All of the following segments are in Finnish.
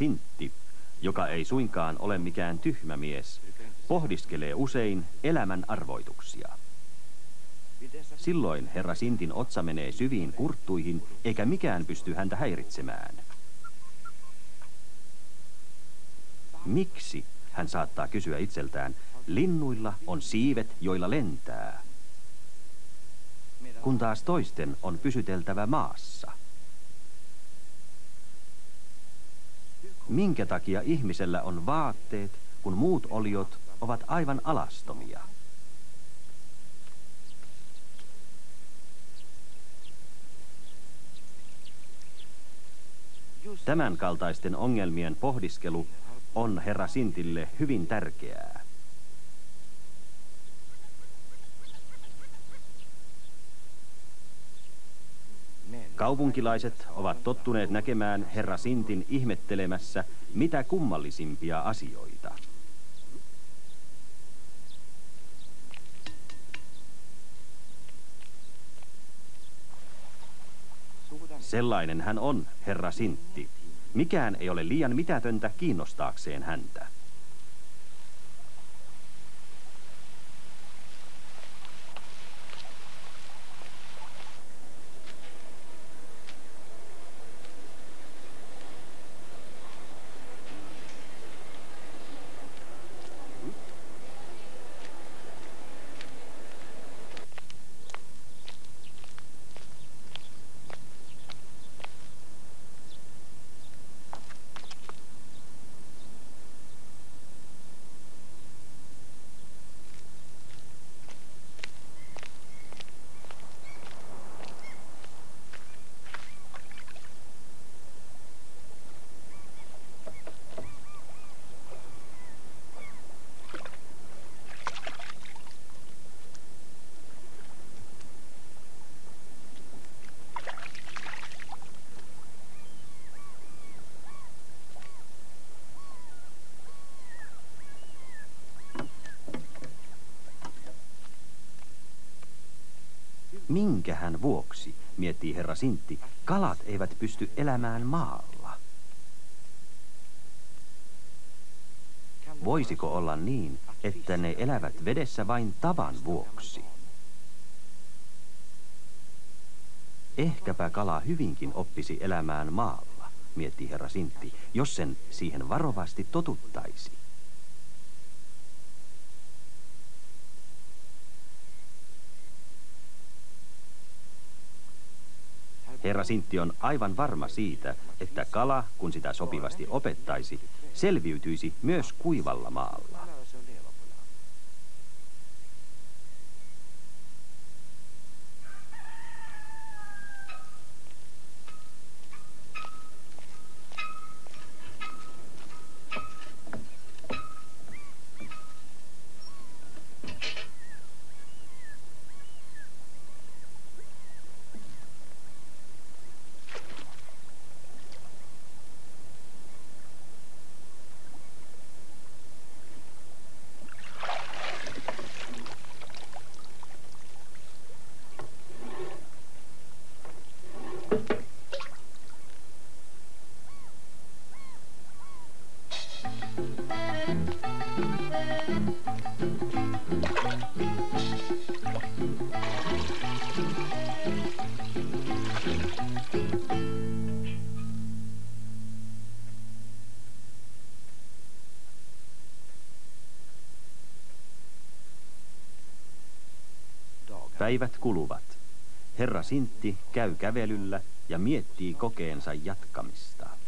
Sintti, joka ei suinkaan ole mikään tyhmä mies, pohdiskelee usein elämän arvoituksia. Silloin herra Sintin otsa menee syviin kurttuihin, eikä mikään pysty häntä häiritsemään. Miksi, hän saattaa kysyä itseltään, linnuilla on siivet, joilla lentää, kun taas toisten on pysyteltävä maassa? Minkä takia ihmisellä on vaatteet, kun muut oliot ovat aivan alastomia? Tämän kaltaisten ongelmien pohdiskelu on herra Sintille hyvin tärkeää. Kaupunkilaiset ovat tottuneet näkemään herra Sintin ihmettelemässä mitä kummallisimpia asioita. Sellainen hän on, herra Sintti. Mikään ei ole liian mitätöntä kiinnostaakseen häntä. Minkähän vuoksi, miettii herra Sintti, kalat eivät pysty elämään maalla? Voisiko olla niin, että ne elävät vedessä vain tavan vuoksi? Ehkäpä kala hyvinkin oppisi elämään maalla, miettii herra Sintti, jos sen siihen varovasti totuttaisi. Herra Sintti on aivan varma siitä, että kala, kun sitä sopivasti opettaisi, selviytyisi myös kuivalla maalla. Päivät kuluvat. Herra Sintti käy kävelyllä ja miettii kokeensa jatkamista.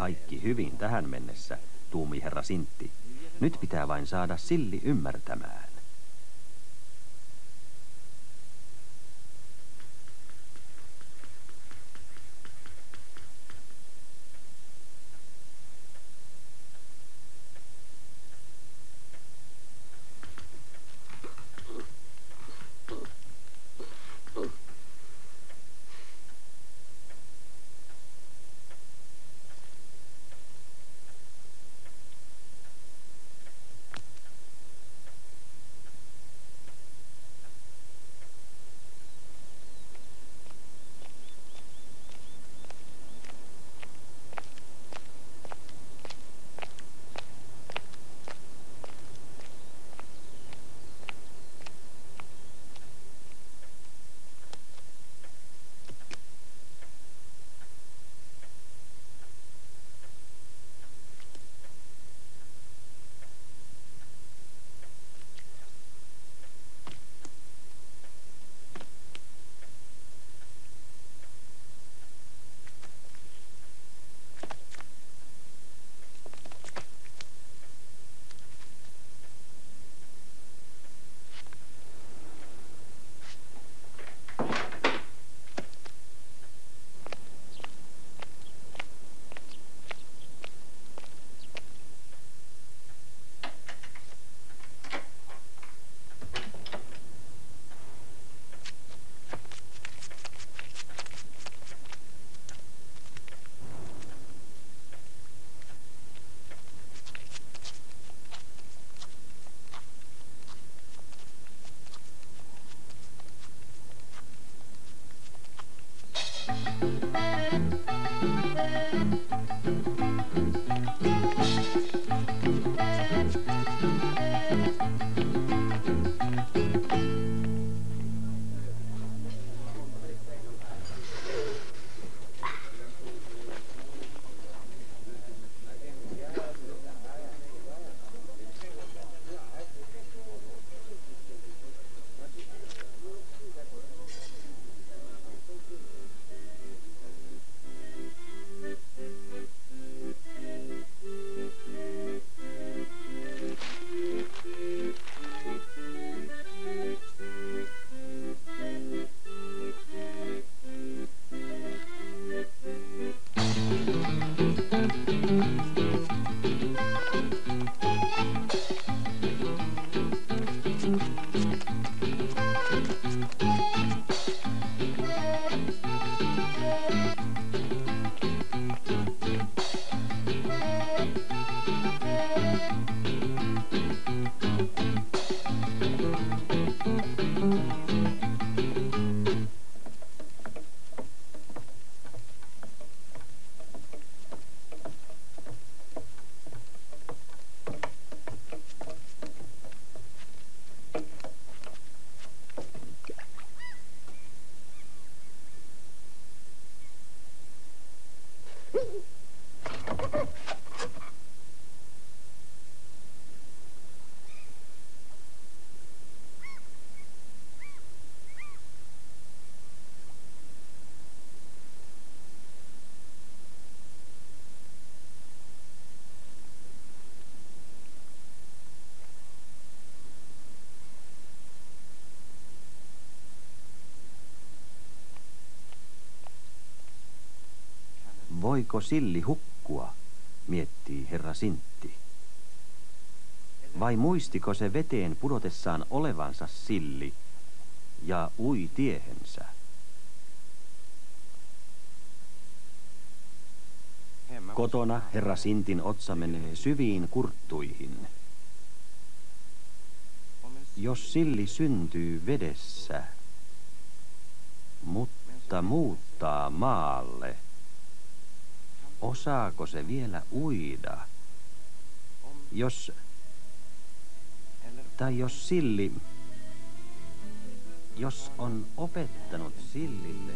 Kaikki hyvin tähän mennessä, tuumi herra Sintti. Nyt pitää vain saada Silli ymmärtämään. Thank you. Voiko silli hukkua, miettii herra Sintti. Vai muistiko se veteen pudotessaan olevansa silli ja ui tiehensä? Kotona herra Sintin otsa menee syviin kurttuihin. Jos silli syntyy vedessä, mutta muuttaa maalle – osaako se vielä uida? Jos, tai jos silli, jos on opettanut sillille,